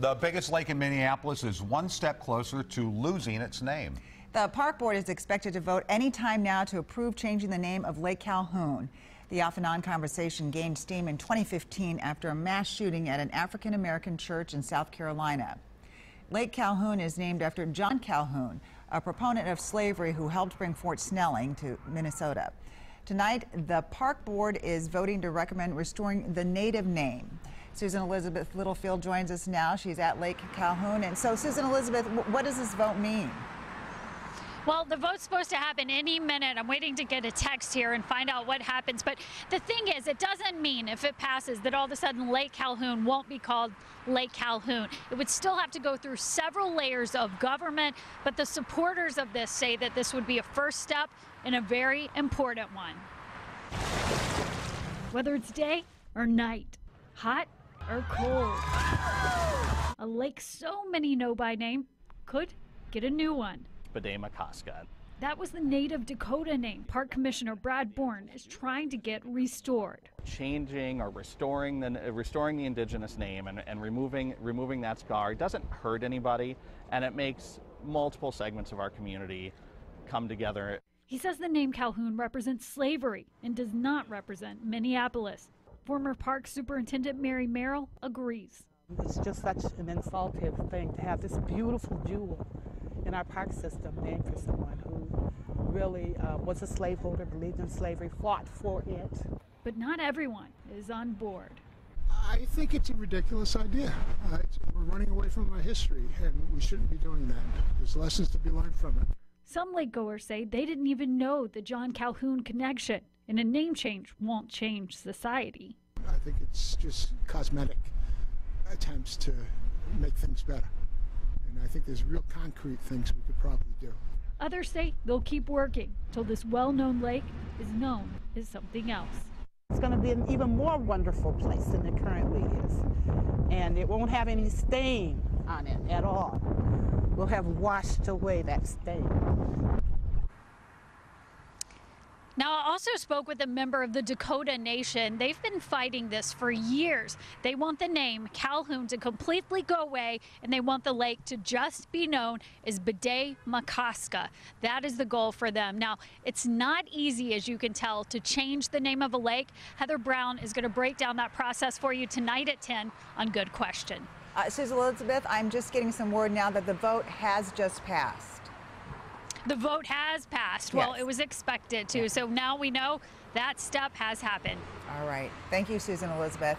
The biggest lake in Minneapolis is one step closer to losing its name. The park board is expected to vote any time now to approve changing the name of Lake Calhoun. The off and on conversation gained steam in 2015 after a mass shooting at an African American church in South Carolina. Lake Calhoun is named after John Calhoun, a proponent of slavery who helped bring Fort Snelling to Minnesota. Tonight, the park board is voting to recommend restoring the native name. Susan Elizabeth Littlefield joins us now. She's at Lake Calhoun. And so, Susan Elizabeth, what does this vote mean? Well, the vote's supposed to happen any minute. I'm waiting to get a text here and find out what happens. But the thing is, it doesn't mean if it passes that all of a sudden Lake Calhoun won't be called Lake Calhoun. It would still have to go through several layers of government. But the supporters of this say that this would be a first step and a very important one. Whether it's day or night, hot or cold, a lake so many know by name could get a new one. Bde-Maka-Ska. That was the native Dakota name Park Commissioner Brad Bourn is trying to get restored. Changing or restoring the restoring the indigenous name and, and removing removing that scar doesn't hurt anybody, and it makes multiple segments of our community come together. He says the name Calhoun represents slavery and does not represent Minneapolis. Former Park Superintendent Mary Merrill agrees. It's just such an insultive thing to have this beautiful jewel in our park system named for someone who really uh, was a slaveholder, believed in slavery, fought for it. But not everyone is on board. I think it's a ridiculous idea. Uh, we're running away from our history, and we shouldn't be doing that. There's lessons to be learned from it. Some lakegoers say they didn't even know the John Calhoun connection, and a name change won't change society. I think it's just cosmetic attempts to make things better. And I think there's real concrete things we could probably do. Others say they'll keep working till this well known lake is known as something else. It's going to be an even more wonderful place than it currently is. And it won't have any stain on it at all. We'll have washed away that stain. Now, I also spoke with a member of the Dakota Nation. They've been fighting this for years. They want the name Calhoun to completely go away, and they want the lake to just be known as Bde-Maka-Ska. That is the goal for them. Now, it's not easy, as you can tell, to change the name of a lake. Heather Brown is going to break down that process for you tonight at 10 on Good Question. Uh, Susan Elizabeth, I'm just getting some word now that the vote has just passed. The vote has passed. Yes. Well, it was expected to. So now we know that step has happened. All right. Thank you, Susan Elizabeth.